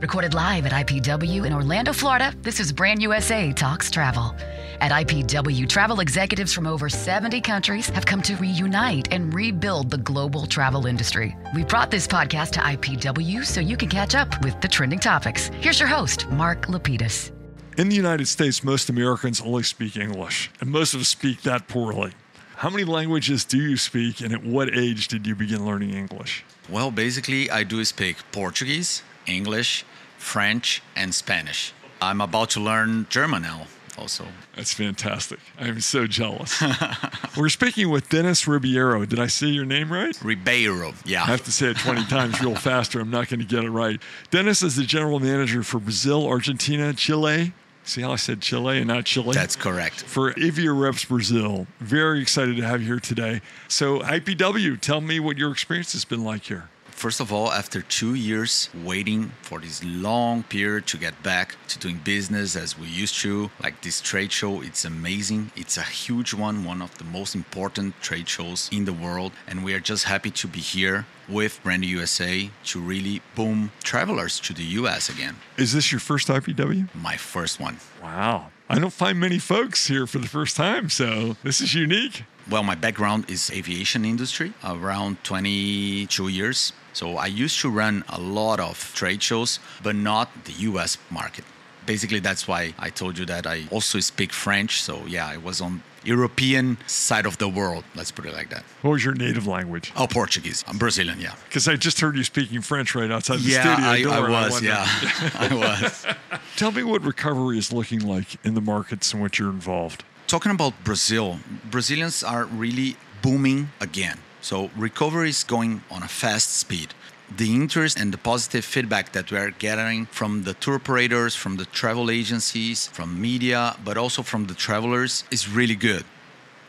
Recorded live at IPW in Orlando, Florida, this is Brand USA Talks Travel. At IPW, travel executives from over 70 countries have come to reunite and rebuild the global travel industry. We brought this podcast to IPW so you can catch up with the trending topics. Here's your host, Mark Lapidus. In the United States, most Americans only speak English, and most of us speak that poorly. How many languages do you speak, and at what age did you begin learning English? Well, basically, I do speak Portuguese, English, French, and Spanish. I'm about to learn German now, also. That's fantastic. I'm so jealous. We're speaking with Denis Ribeiro. Did I say your name right? Ribeiro, yeah. I have to say it 20 times real fast or I'm not going to get it right. Dennis is the general manager for Brazil, Argentina, Chile. See how I said Chile and not Chile? That's correct. For Aviareps Brazil. Very excited to have you here today. So, IPW, tell me what your experience has been like here. First of all, after two years waiting for this long period to get back to doing business as we used to, like this trade show, it's amazing. It's a huge one, one of the most important trade shows in the world. And we are just happy to be here with Brand USA to really boom travelers to the US again. Is this your first IPW? My first one. Wow. I don't find many folks here for the first time, so this is unique. Well, my background is aviation industry, around 22 years. So I used to run a lot of trade shows, but not the US market. Basically, that's why I told you that I also speak French. So yeah, I was on European side of the world. Let's put it like that. What was your native language? Oh, Portuguese. I'm Brazilian, yeah. Because I just heard you speaking French right outside the yeah, studio. I, I was, wondered- yeah. I was. Tell me what recovery is looking like in the markets in which you're involved. Talking about Brazil, Brazilians are really booming again. So recovery is going on a fast speed. The interest and the positive feedback that we are getting from the tour operators, from the travel agencies, from media, but also from the travelers is really good.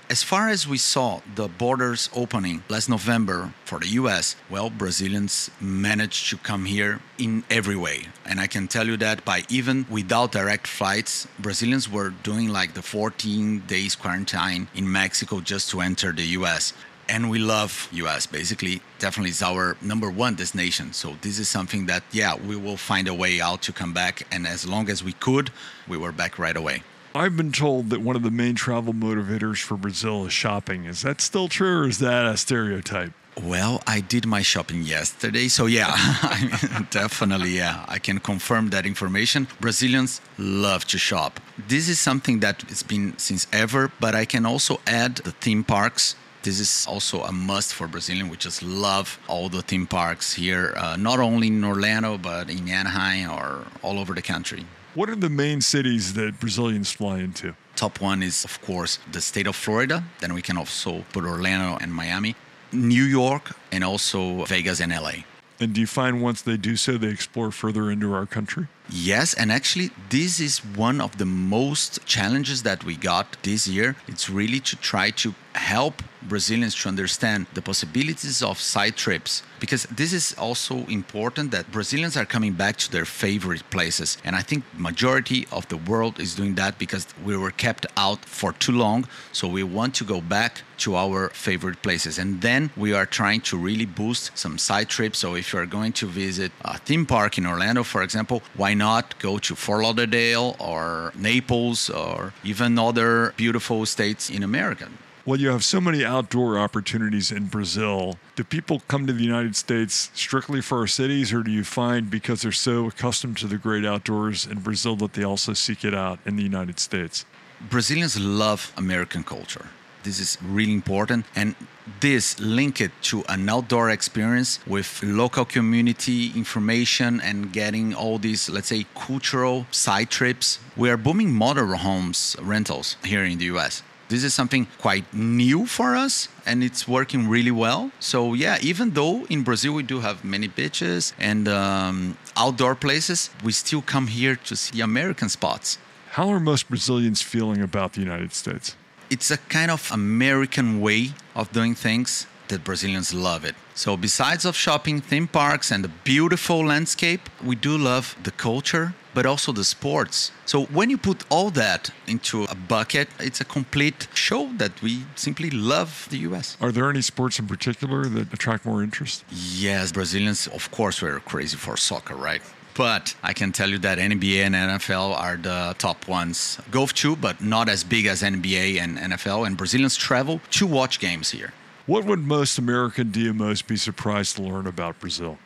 As far as we saw the borders opening last November for the US, well, Brazilians managed to come here in every way. And I can tell you that by even without direct flights, Brazilians were doing like the 14 days quarantine in Mexico just to enter the US. And we love US basically. Definitely is our number one destination. So this is something that yeah, we will find a way out to come back and as long as we could, we were back right away. I've been told that one of the main travel motivators for Brazil is shopping. Is that still true or is that a stereotype? Well, I did my shopping yesterday, so yeah, I mean, definitely, yeah, I can confirm that information. Brazilians love to shop. This is something that has been since ever, but I can also add the theme parks. This is also a must for Brazilian. We just love all the theme parks here, uh, not only in Orlando, but in Anaheim or all over the country. What are the main cities that Brazilians fly into? Top one is, of course, the state of Florida. Then we can also put Orlando and Miami, New York, and also Vegas and LA. And do you find once they do so, they explore further into our country? Yes, and actually, this is one of the most challenges that we got this year. It's really to try to help Brazilians to understand the possibilities of side trips because this is also important that Brazilians are coming back to their favorite places. And I think majority of the world is doing that because we were kept out for too long. So we want to go back to our favorite places. And then we are trying to really boost some side trips. So if you're going to visit a theme park in Orlando for example why not go to Fort Lauderdale or Naples or even other beautiful states in America Well, you have so many outdoor opportunities in Brazil. Do people come to the United States strictly for our cities, or do you find because they're so accustomed to the great outdoors in Brazil that they also seek it out in the United States? Brazilians love American culture. This is really important. And this link it to an outdoor experience with local community information and getting all these, let's say, cultural side trips. We are booming motorhomes rentals here in the US. This is something quite new for us and it's working really well. So, yeah, even though in Brazil we do have many beaches and um, outdoor places, we still come here to see American spots. How are most Brazilians feeling about the United States? It's a kind of American way of doing things that Brazilians love it. So besides of shopping theme parks and the beautiful landscape, we do love the culture, but also the sports. So when you put all that into a bucket, it's a complete show that we simply love the US. Are there any sports in particular that attract more interest? Yes, Brazilians, of course, we're crazy for soccer, right? But I can tell you that NBA and NFL are the top ones. Golf too, but not as big as NBA and NFL. And Brazilians travel to watch games here. What would most American DMOs be surprised to learn about Brazil?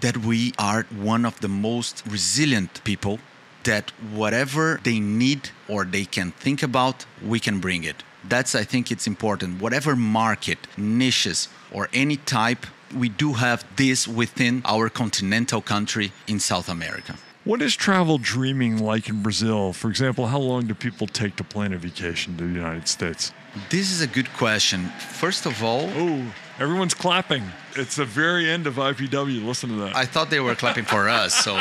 That we are one of the most resilient people, that whatever they need or they can think about, we can bring it. That's, I think, it's important. Whatever market, niches, or any type, we do have this within our continental country in South America. What is travel dreaming like in Brazil? For example, how long do people take to plan a vacation to the United States? This is a good question. First of all, oh, everyone's clapping. It's the very end of IPW. Listen to that. I thought they were clapping for us. So,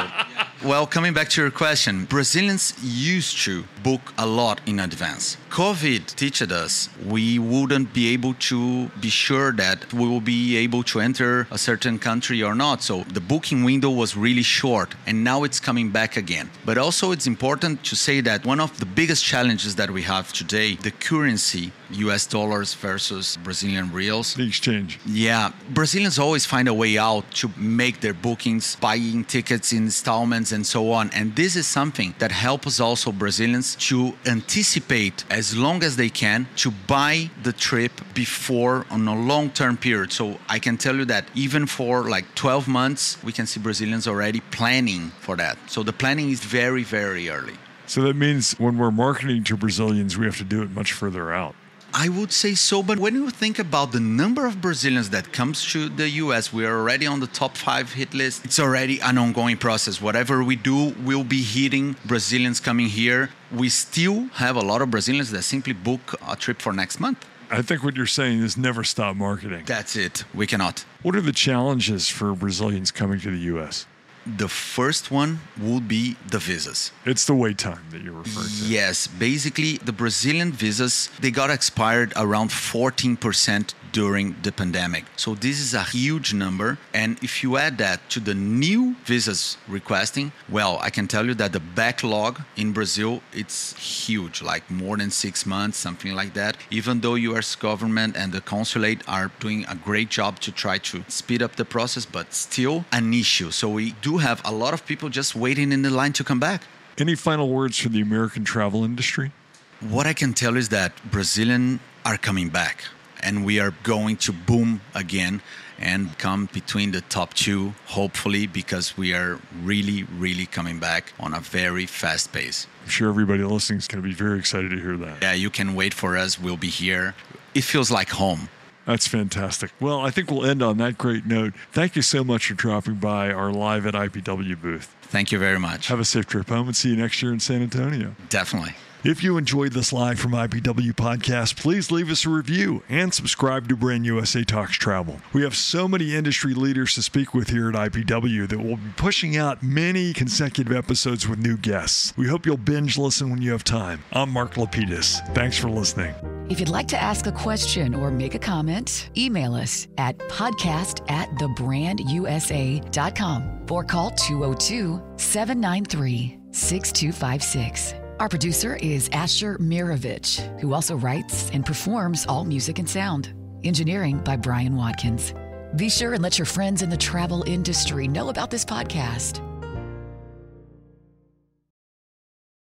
well, coming back to your question, Brazilians used to book a lot in advance. COVID taught us we wouldn't be able to be sure that we will be able to enter a certain country or not. So the booking window was really short, and now it's coming back again. But also, it's important to say that one of the biggest challenges that we have today, the currency, US dollars versus Brazilian reals. The exchange. Yeah. Brazilians always find a way out to make their bookings, buying tickets in installments and so on. And this is something that helps also Brazilians to anticipate as long as they can to buy the trip before on a long term period. So I can tell you that even for like 12 months, we can see Brazilians already planning for that. So the planning is very, very early. So that means when we're marketing to Brazilians, we have to do it much further out. I would say so, but when you think about the number of Brazilians that comes to the US, we are already on the top five hit list. It's already an ongoing process. Whatever we do, we'll be hitting Brazilians coming here. We still have a lot of Brazilians that simply book a trip for next month. I think what you're saying is never stop marketing. That's it. We cannot. What are the challenges for Brazilians coming to the US? The first one would be the visas. It's the wait time that you're referring to. Yes, basically the Brazilian visas they got expired around 14% during the pandemic. So this is a huge number and if you add that to the new visas requesting, well, I can tell you that the backlog in Brazil it's huge, like more than 6 months, something like that. Even though US government and the consulate are doing a great job to try to speed up the process, but still an issue. So we do have a lot of people just waiting in the line to come back. Any final words for the American travel industry? What I can tell is that Brazilian are coming back and we are going to boom again and come between the top two, hopefully, because we are really, really coming back on a very fast pace. I'm sure everybody listening is going to be very excited to hear that. Yeah, you can wait for us. We'll be here. It feels like home. That's fantastic. Well, I think we'll end on that great note. Thank you so much for dropping by our live at IPW booth. Thank you very much. Have a safe trip home and see you next year in San Antonio. Definitely. If you enjoyed this live from IPW podcast, please leave us a review and subscribe to Brand USA Talks Travel. We have so many industry leaders to speak with here at IPW that we'll be pushing out many consecutive episodes with new guests. We hope you'll binge listen when you have time. I'm Mark Lapidus. Thanks for listening. If you'd like to ask a question or make a comment, email us at podcast at thebrandusa.com or call 202 793 6256. Our producer is Asher Mirovich, who also writes and performs all music and sound. Engineering by Brian Watkins. Be sure and let your friends in the travel industry know about this podcast.